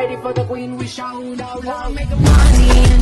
ready for the queen, we shout out loud. Make money